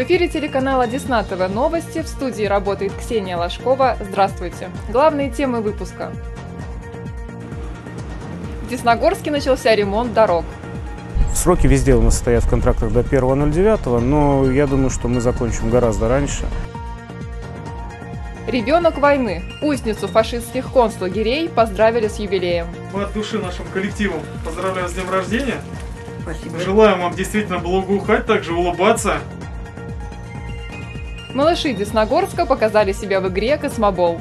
В эфире телеканала Десна ТВ новости. В студии работает Ксения Ложкова. Здравствуйте. Главные темы выпуска. В Десногорске начался ремонт дорог. Сроки везде у нас стоят в контрактах до 1.09, но я думаю, что мы закончим гораздо раньше. Ребенок войны. Узницу фашистских концлагерей поздравили с юбилеем. Мы от души нашим коллективом поздравляем с днем рождения. Спасибо. Желаем вам действительно благоухать, также улыбаться. Малыши Десногорска показали себя в игре «Космобол».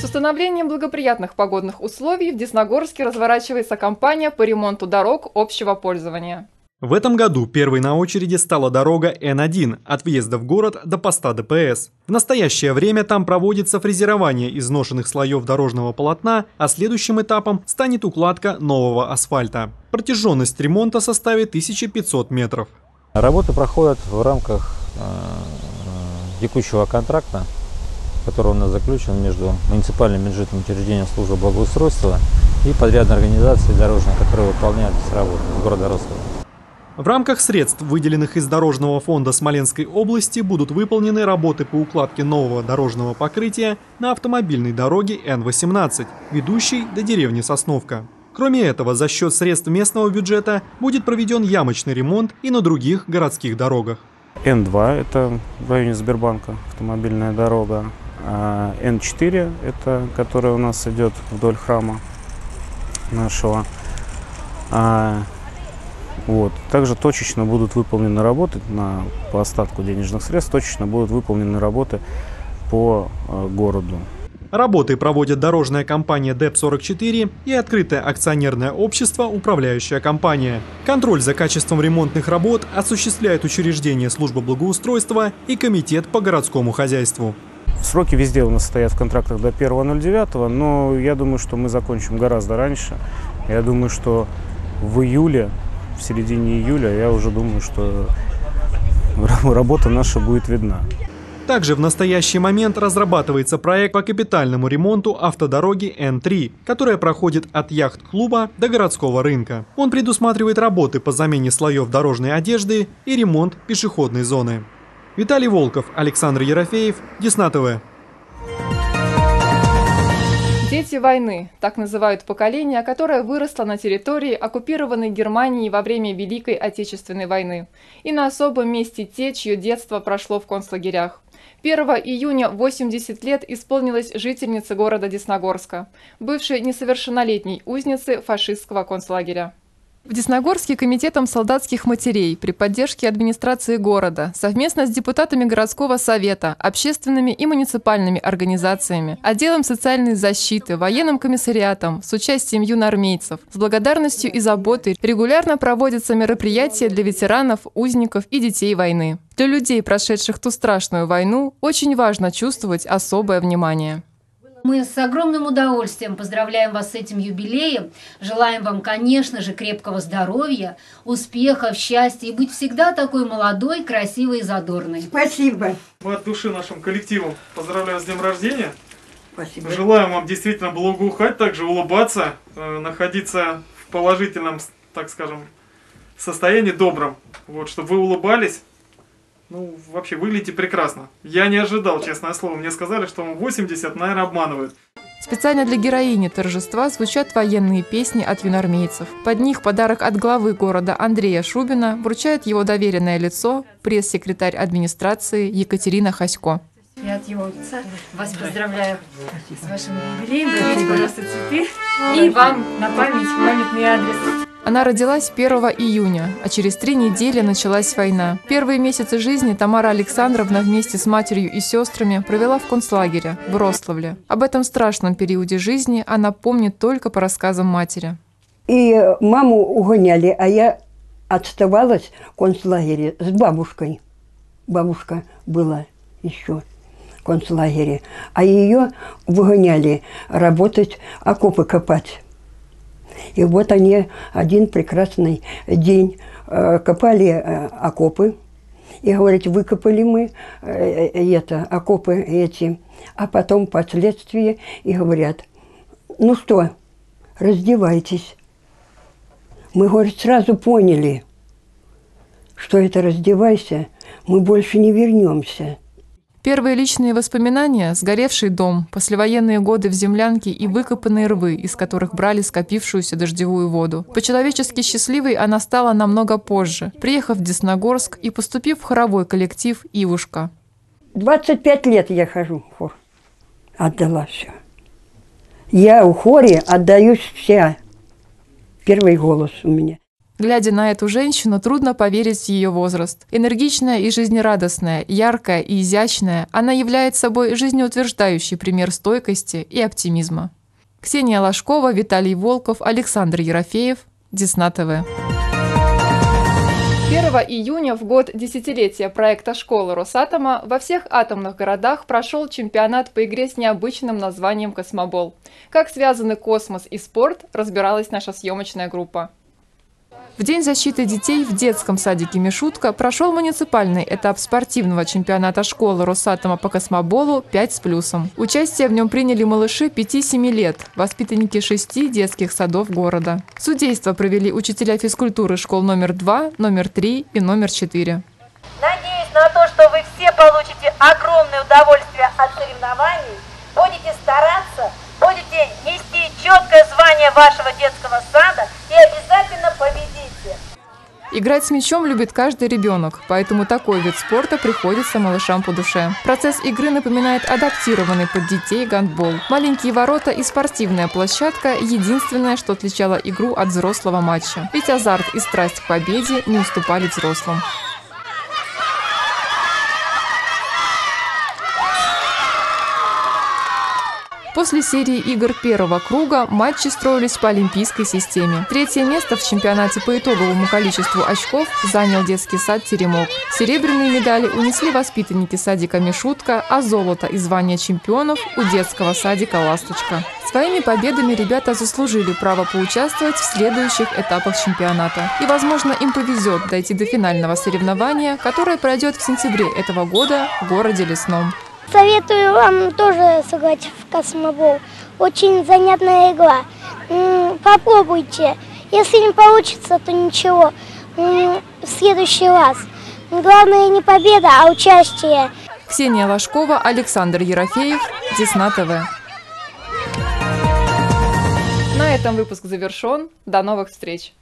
С установлением благоприятных погодных условий в Десногорске разворачивается кампания по ремонту дорог общего пользования. В этом году первой на очереди стала дорога Н1 от въезда в город до поста ДПС. В настоящее время там проводится фрезерование изношенных слоев дорожного полотна, а следующим этапом станет укладка нового асфальта. Протяженность ремонта составит 1500 метров. Работы проходят в рамках э, текущего контракта, который у нас заключен между муниципальным бюджетным учреждением службы благоустройства и подрядной организацией дорожной, которая выполняет с города Ростова. В рамках средств, выделенных из Дорожного фонда Смоленской области, будут выполнены работы по укладке нового дорожного покрытия на автомобильной дороге Н-18, ведущей до деревни Сосновка. Кроме этого, за счет средств местного бюджета будет проведен ямочный ремонт и на других городских дорогах. Н2 – это в районе Сбербанка автомобильная дорога. А Н4 – это которая у нас идет вдоль храма нашего. А вот. Также точечно будут выполнены работы на, по остатку денежных средств, точечно будут выполнены работы по э, городу. Работы проводят дорожная компания ДЭП-44 и открытое акционерное общество «Управляющая компания». Контроль за качеством ремонтных работ осуществляет учреждение службы благоустройства и комитет по городскому хозяйству. Сроки везде у нас стоят в контрактах до 1.09, но я думаю, что мы закончим гораздо раньше. Я думаю, что в июле в середине июля, я уже думаю, что работа наша будет видна. Также в настоящий момент разрабатывается проект по капитальному ремонту автодороги Н3, которая проходит от яхт-клуба до городского рынка. Он предусматривает работы по замене слоев дорожной одежды и ремонт пешеходной зоны. Виталий Волков, Александр Ерофеев, Десна ТВ. Дети войны – так называют поколение, которое выросло на территории, оккупированной Германией во время Великой Отечественной войны, и на особом месте те, чье детство прошло в концлагерях. 1 июня 80 лет исполнилась жительница города Десногорска, бывшей несовершеннолетней узницы фашистского концлагеря. В Десногорске комитетом солдатских матерей при поддержке администрации города совместно с депутатами городского совета, общественными и муниципальными организациями, отделом социальной защиты, военным комиссариатом, с участием юноармейцев, с благодарностью и заботой регулярно проводятся мероприятия для ветеранов, узников и детей войны. Для людей, прошедших ту страшную войну, очень важно чувствовать особое внимание. Мы с огромным удовольствием поздравляем вас с этим юбилеем. Желаем вам, конечно же, крепкого здоровья, успехов, счастья и быть всегда такой молодой, красивой и задорной. Спасибо. Мы от души нашим коллективом поздравляем с днем рождения. Спасибо. Желаем вам действительно благоухать, также улыбаться, э, находиться в положительном, так скажем, состоянии добром. Вот, чтобы вы улыбались, ну, вообще, выглядите прекрасно. Я не ожидал, честное слово. Мне сказали, что вам 80, наверное, обманывают. Специально для героини торжества звучат военные песни от юнармейцев. Под них подарок от главы города Андрея Шубина вручает его доверенное лицо, пресс-секретарь администрации Екатерина Хасько. Я от его лица вас поздравляю с вашим юбилеем. Дарите, пожалуйста, цветы. И вам на память памятный адрес. Она родилась 1 июня, а через три недели началась война. Первые месяцы жизни Тамара Александровна вместе с матерью и сестрами провела в концлагере в Рославле. Об этом страшном периоде жизни она помнит только по рассказам матери. И маму угоняли, а я отставалась в концлагере с бабушкой. Бабушка была еще в концлагере. А ее выгоняли работать, окопы копать. И вот они один прекрасный день э, копали э, окопы. И говорят, выкопали мы э, это, окопы эти. А потом впоследствии и говорят, ну что, раздевайтесь. Мы, говорит, сразу поняли, что это раздевайся, мы больше не вернемся. Первые личные воспоминания – сгоревший дом, послевоенные годы в землянке и выкопанные рвы, из которых брали скопившуюся дождевую воду. По-человечески счастливой она стала намного позже, приехав в Десногорск и поступив в хоровой коллектив «Ивушка». 25 лет я хожу в хор. Отдала все. Я у хоре отдаюсь вся. Первый голос у меня. Глядя на эту женщину, трудно поверить в ее возраст. Энергичная и жизнерадостная, яркая и изящная, она является собой жизнеутверждающий пример стойкости и оптимизма. Ксения Ложкова, Виталий Волков, Александр Ерофеев, Десна ТВ. 1 июня в год десятилетия проекта «Школа Росатома» во всех атомных городах прошел чемпионат по игре с необычным названием «Космобол». Как связаны космос и спорт, разбиралась наша съемочная группа. В День защиты детей в детском садике «Мишутка» прошел муниципальный этап спортивного чемпионата школы Росатома по космоболу «5 с плюсом». Участие в нем приняли малыши 5-7 лет, воспитанники шести детских садов города. Судейство провели учителя физкультуры школ номер 2, номер 3 и номер 4. Надеюсь на то, что вы все получите огромное удовольствие от соревнований, будете стараться, будете нести четкое звание вашего детского сада и обязательно победите. Играть с мячом любит каждый ребенок, поэтому такой вид спорта приходится малышам по душе. Процесс игры напоминает адаптированный под детей гандбол. Маленькие ворота и спортивная площадка – единственное, что отличало игру от взрослого матча. Ведь азарт и страсть к победе не уступали взрослым. После серии игр первого круга матчи строились по олимпийской системе. Третье место в чемпионате по итоговому количеству очков занял детский сад «Теремок». Серебряные медали унесли воспитанники садика «Мишутка», а золото и звание чемпионов у детского садика «Ласточка». Своими победами ребята заслужили право поучаствовать в следующих этапах чемпионата. И, возможно, им повезет дойти до финального соревнования, которое пройдет в сентябре этого года в городе Лесном. Советую вам тоже сыграть в космобол. Очень занятная игра. Попробуйте. Если не получится, то ничего. В следующий раз. Главное не победа, а участие. Ксения Ложкова, Александр Ерофеев, Десна ТВ. На этом выпуск завершен. До новых встреч!